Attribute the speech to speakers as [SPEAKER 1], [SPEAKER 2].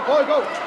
[SPEAKER 1] Go, boy, go.